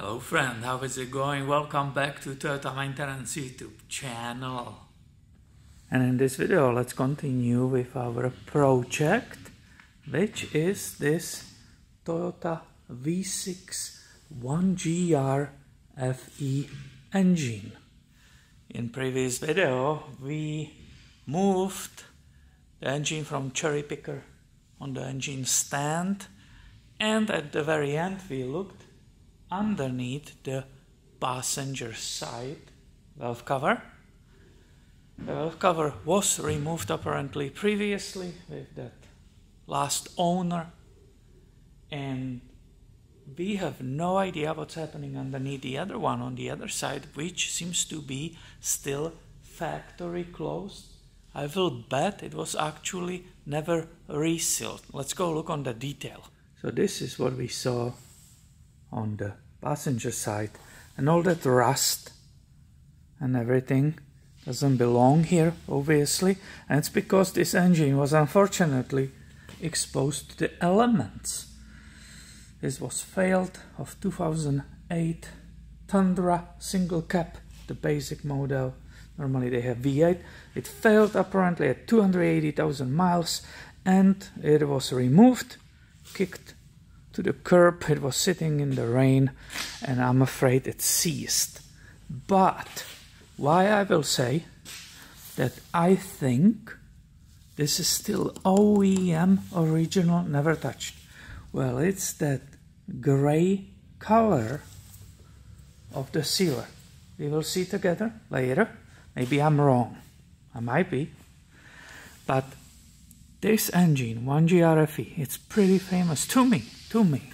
Hello friend, how is it going? Welcome back to Toyota Maintenance YouTube channel. And in this video let's continue with our project which is this Toyota V6 1GR FE engine. In previous video we moved the engine from cherry picker on the engine stand and at the very end we looked underneath the passenger side valve cover. The valve cover was removed apparently previously with that last owner and we have no idea what's happening underneath the other one on the other side which seems to be still factory closed. I will bet it was actually never resealed. Let's go look on the detail. So this is what we saw on the passenger side. And all that rust and everything doesn't belong here obviously. And it's because this engine was unfortunately exposed to the elements. This was failed of 2008 Tundra single cap the basic model. Normally they have V8 it failed apparently at 280,000 miles and it was removed kicked to the curb. It was sitting in the rain, and I'm afraid it seized. But why I will say that I think this is still OEM original, never touched. Well, it's that gray color of the sealer. We will see together later. Maybe I'm wrong. I might be. But this engine, 1GRFE, it's pretty famous to me to me.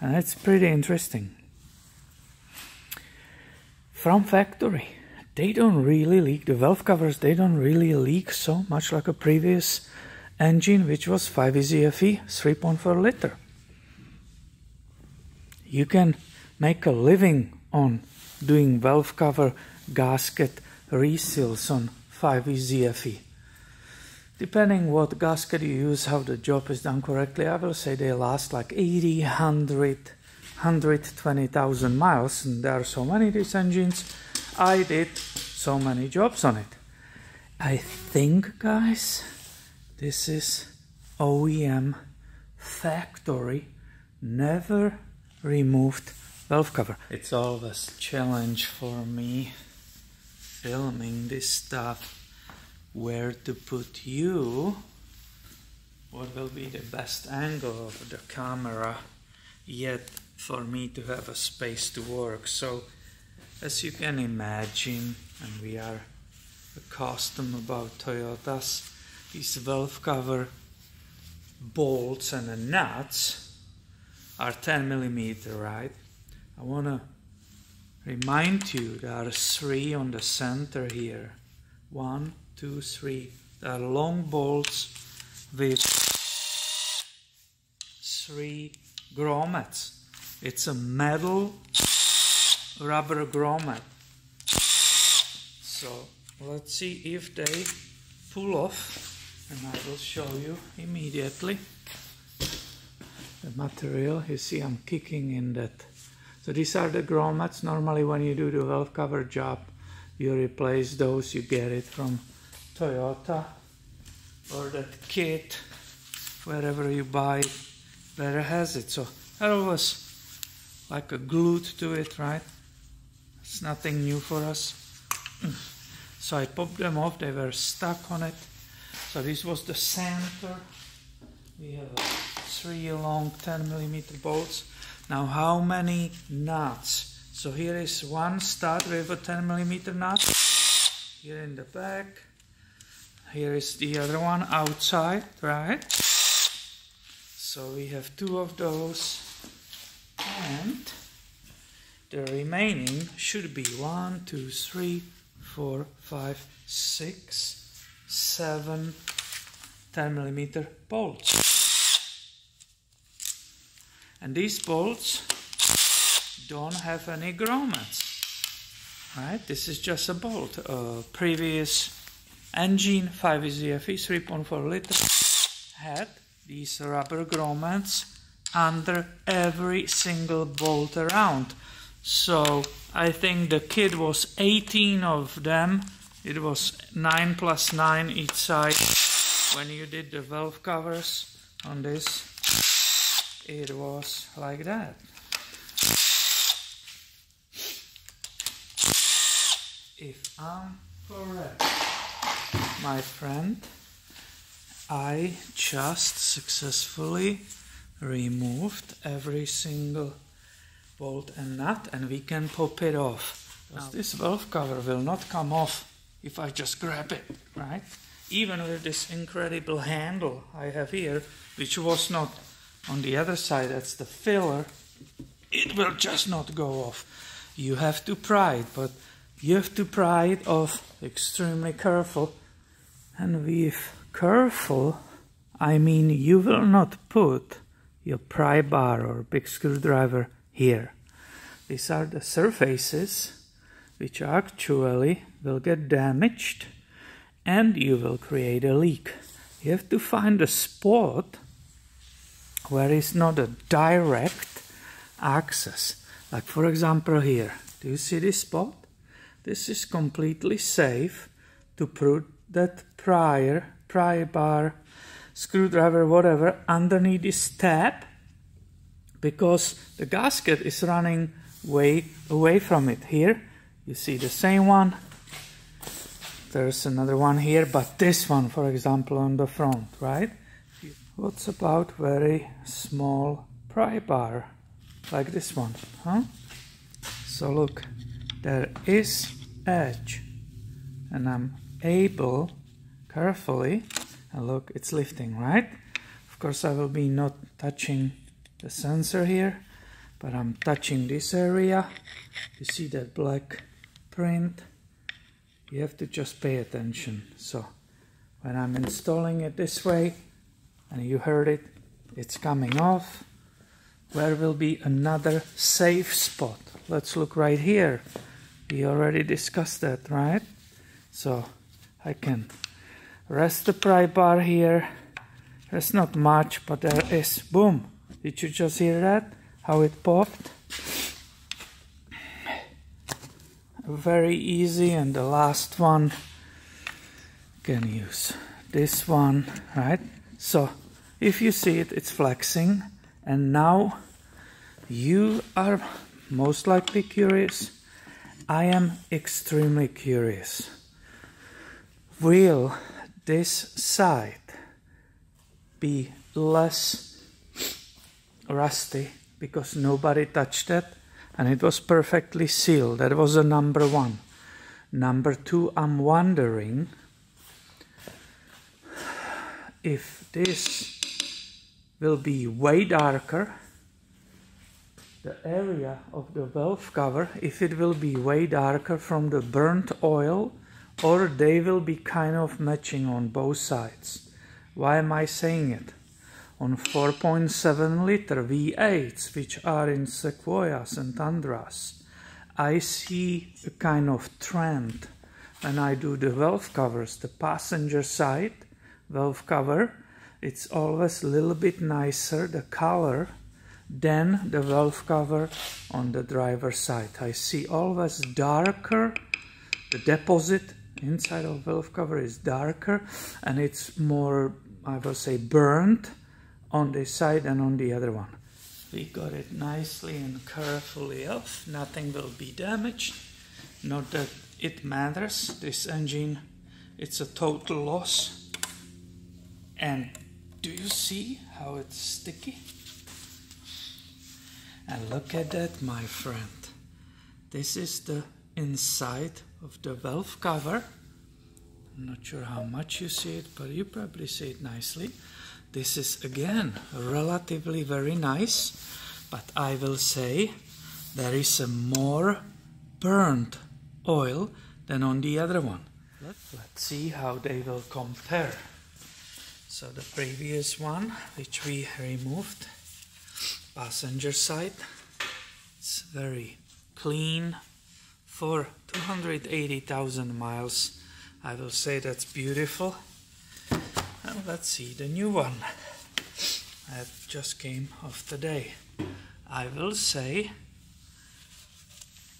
And it's pretty interesting. From factory, they don't really leak, the valve covers, they don't really leak so much like a previous engine, which was 5VZFE 3.4 liter. You can make a living on doing valve cover gasket reseals on 5VZFE depending what gasket you use, how the job is done correctly, I will say they last like 80, 100, 120,000 miles. And there are so many these engines. I did so many jobs on it. I think, guys, this is OEM factory, never removed valve cover. It's always challenge for me filming this stuff where to put you, what will be the best angle of the camera, yet for me to have a space to work. So as you can imagine, and we are accustomed about Toyotas, these valve cover bolts and the nuts are 10 millimeter, right? I want to remind you there are three on the center here. One, two, three. There are long bolts with three grommets. It's a metal rubber grommet. So let's see if they pull off and I will show you immediately the material. You see I'm kicking in that. So these are the grommets. Normally when you do the valve cover job you replace those, you get it from Toyota or that kit wherever you buy it better has it. So that was like a glued to it right? It's nothing new for us. So I popped them off. They were stuck on it. So this was the center. We have three long 10 millimeter bolts. Now how many nuts? So here is one stud with a 10 millimeter nut. Here in the back here is the other one outside, right? So we have two of those and the remaining should be one, two, three, four, five, six, seven, ten millimeter bolts. And these bolts don't have any grommets. Right? This is just a bolt. A previous engine 5ZFE 3.4 liter had these rubber grommets under every single bolt around So I think the kit was 18 of them. It was 9 plus 9 each side. When you did the valve covers on this, it was like that. If I'm correct, my friend, I just successfully removed every single bolt and nut and we can pop it off. This valve cover will not come off if I just grab it, right? Even with this incredible handle I have here, which was not on the other side, that's the filler, it will just not go off. You have to pry it, but you have to pry it off extremely careful. And with careful, I mean you will not put your pry bar or big screwdriver here. These are the surfaces which actually will get damaged and you will create a leak. You have to find a spot where is not a direct access. Like for example here, do you see this spot? This is completely safe to put that prior, pry bar, screwdriver, whatever, underneath this tab because the gasket is running way away from it. Here you see the same one. There's another one here, but this one, for example, on the front, right? What's about very small pry bar, like this one, huh? So look, there is edge, and I'm able carefully, and look, it's lifting, right? Of course, I will be not touching the sensor here, but I'm touching this area. You see that black print? You have to just pay attention. So when I'm installing it this way, and you heard it, it's coming off. Where will be another safe spot? Let's look right here. We already discussed that, right? So I can rest the pry bar here. There's not much, but there is. Boom! Did you just hear that? How it popped? Very easy, and the last one can use this one, right? So if you see it, it's flexing, and now you are most likely curious. I am extremely curious. Will this side be less rusty because nobody touched it and it was perfectly sealed. That was the number one. Number two, I'm wondering if this will be way darker, the area of the valve cover, if it will be way darker from the burnt oil or they will be kind of matching on both sides. Why am I saying it? on 4.7 liter V8s, which are in Sequoias and Tundras, I see a kind of trend when I do the valve covers. The passenger side valve cover, it's always a little bit nicer, the color, than the valve cover on the driver side. I see always darker, the deposit inside of valve cover is darker and it's more, I will say, burnt on this side and on the other one. We got it nicely and carefully off, nothing will be damaged. Not that it matters, this engine, it's a total loss. And do you see how it's sticky? And look at that, my friend. This is the inside of the valve cover. I'm not sure how much you see it, but you probably see it nicely. This is again relatively very nice, but I will say there is a more burnt oil than on the other one. Let's see how they will compare. So the previous one, which we removed, passenger side, it's very clean for 280,000 miles. I will say that's beautiful. And let's see the new one that just came off today. I will say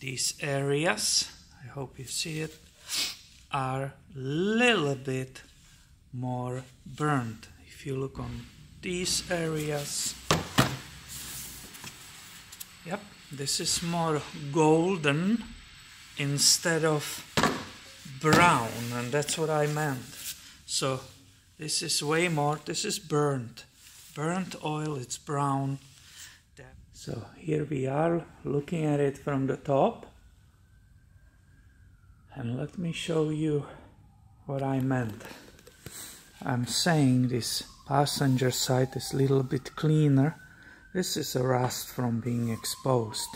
these areas, I hope you see it, are a little bit more burnt. If you look on these areas, yep, this is more golden instead of brown, and that's what I meant. So this is way more, this is burnt. Burnt oil, it's brown. So here we are looking at it from the top. And let me show you what I meant. I'm saying this passenger side is a little bit cleaner. This is a rust from being exposed.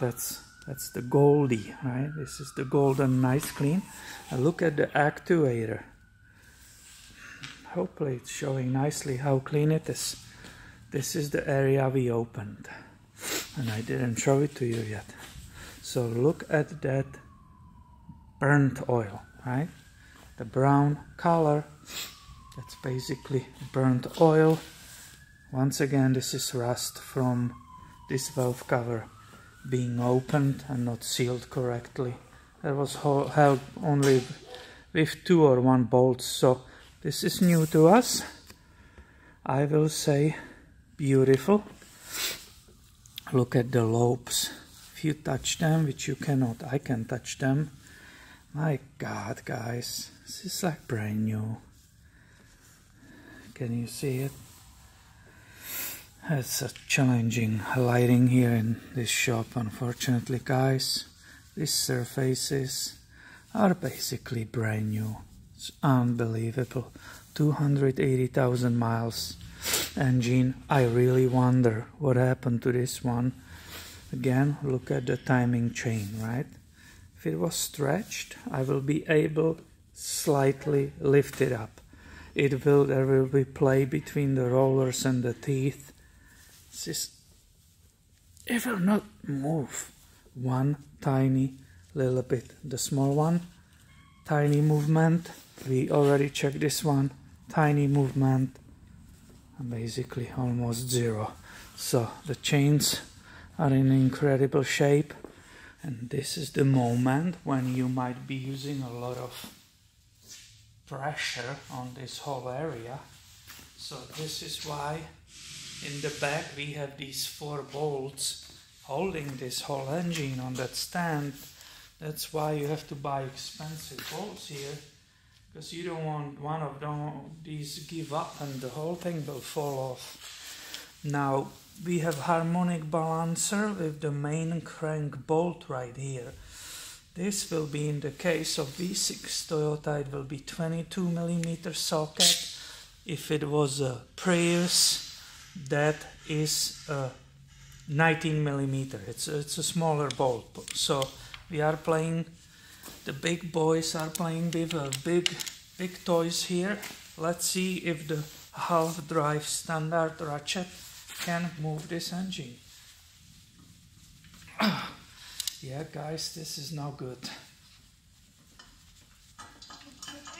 That's that's the Goldie, right? This is the golden nice clean. Look at the actuator. Hopefully it's showing nicely how clean it is. This is the area we opened. And I didn't show it to you yet. So look at that burnt oil, right? The brown color, that's basically burnt oil. Once again, this is rust from this valve cover being opened and not sealed correctly. That was held only with two or one bolts, so this is new to us. I will say beautiful. Look at the lobes. If you touch them, which you cannot, I can touch them. My God, guys, this is like brand new. Can you see it? It's a challenging lighting here in this shop, unfortunately, guys. These surfaces are basically brand new. It's unbelievable. 280,000 miles engine. I really wonder what happened to this one. Again, look at the timing chain, right? If it was stretched, I will be able slightly lift it up. It will there will be play between the rollers and the teeth. This ever not move one tiny little bit. The small one, tiny movement. We already checked this one. Tiny movement basically almost zero so the chains are in incredible shape and this is the moment when you might be using a lot of pressure on this whole area so this is why in the back we have these four bolts holding this whole engine on that stand that's why you have to buy expensive bolts here because you don't want one of them, these give up and the whole thing will fall off. Now we have harmonic balancer with the main crank bolt right here. This will be in the case of V6 Toyota, it will be 22 millimeter socket. If it was a Prius, that is a 19 millimeter. It's a, it's a smaller bolt. So we are playing the big boys are playing with uh, big big toys here. Let's see if the half drive standard ratchet can move this engine. Yeah guys this is no good.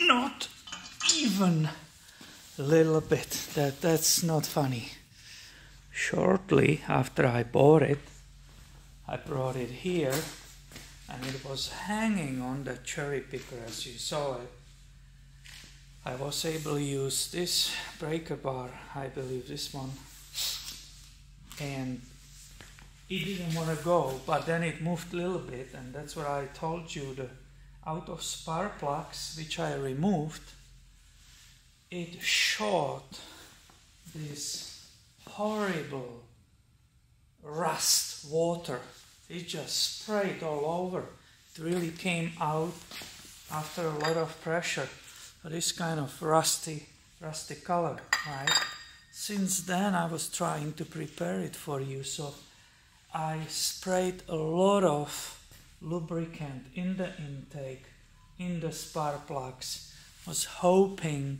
Not even a little bit. That that's not funny shortly after I bought it I brought it here and it was hanging on the cherry picker as you saw it. I was able to use this breaker bar, I believe this one, and it didn't want to go, but then it moved a little bit, and that's what I told you. The out of spark plugs, which I removed, it shot this horrible rust water it just sprayed all over. It really came out after a lot of pressure. This kind of rusty, rusty color, right? Since then I was trying to prepare it for you, so I sprayed a lot of lubricant in the intake, in the spark plugs. Was hoping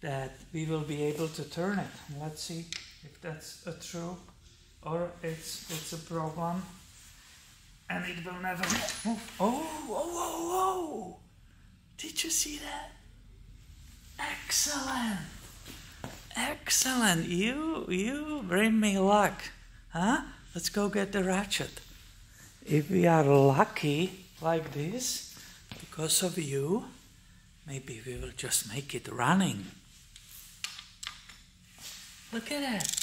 that we will be able to turn it. Let's see if that's a true or it's it's a problem and it will never move. Oh, whoa, whoa, whoa! Did you see that? Excellent, excellent. You, you bring me luck, huh? Let's go get the ratchet. if we are lucky like this, because of you, maybe we will just make it running. Look at that.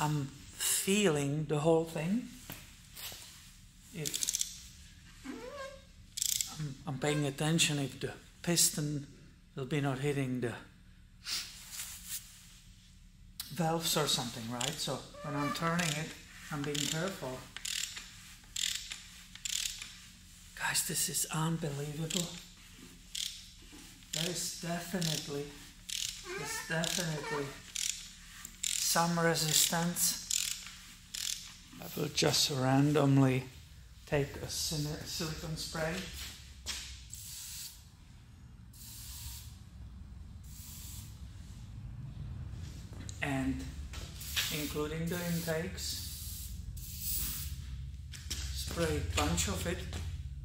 I'm feeling the whole thing. If I'm, I'm paying attention if the piston will be not hitting the valves or something, right? So when I'm turning it, I'm being careful. Guys, this is unbelievable. There is definitely, there's definitely some resistance. I will just randomly take a silicone spray and including the intakes spray a bunch of it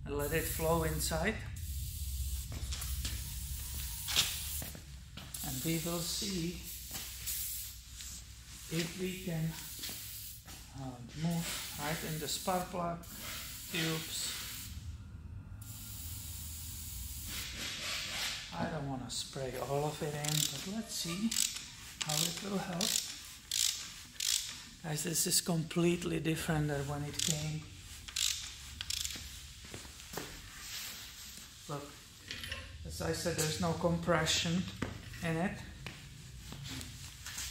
and let it flow inside and we will see if we can uh, move right in the spark plug tubes. I don't want to spray all of it in, but let's see how it will help. Guys, this is completely different than when it came. Look, as I said, there's no compression in it.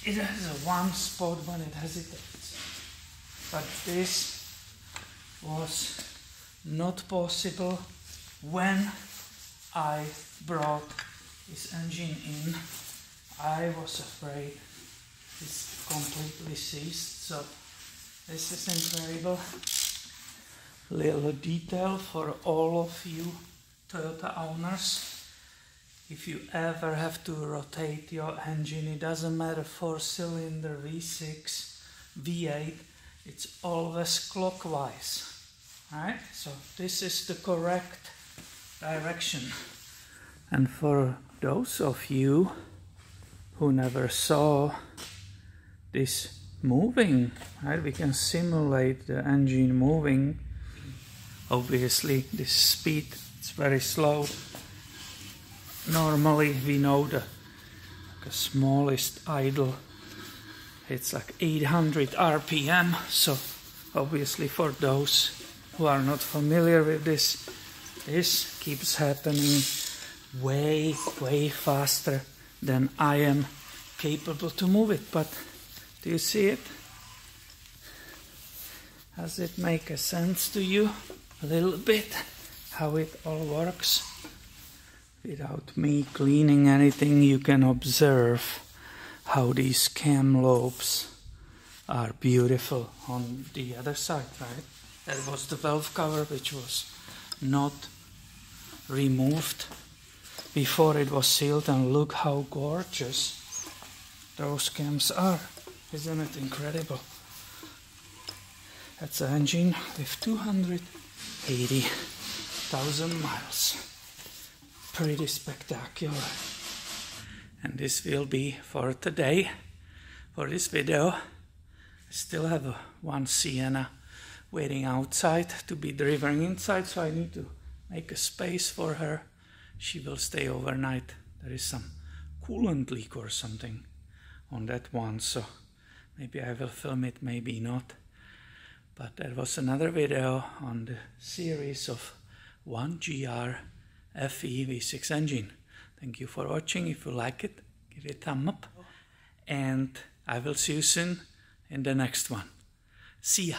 It has a one spot when it hesitates. But this was not possible when I brought this engine in. I was afraid it's completely seized. So this is incredible. Little detail for all of you Toyota owners if you ever have to rotate your engine, it doesn't matter four cylinder V6, V8, it's always clockwise. Right? So this is the correct direction. And for those of you who never saw this moving, right? We can simulate the engine moving. Obviously, this speed is very slow normally we know the, the smallest idle it's like 800 rpm so obviously for those who are not familiar with this this keeps happening way way faster than I am capable to move it. But do you see it? Does it make a sense to you a little bit how it all works Without me cleaning anything, you can observe how these cam lobes are beautiful on the other side, right? That was the valve cover which was not removed before it was sealed and look how gorgeous those cams are. Isn't it incredible? That's an engine with 280,000 miles pretty spectacular. And this will be for today, for this video. I still have one Sienna waiting outside to be driven inside, so I need to make a space for her. She will stay overnight. There is some coolant leak or something on that one, so maybe I will film it, maybe not. But there was another video on the series of 1GR FE V6 engine. Thank you for watching. If you like it, give it a thumb up. And I will see you soon in the next one. See ya.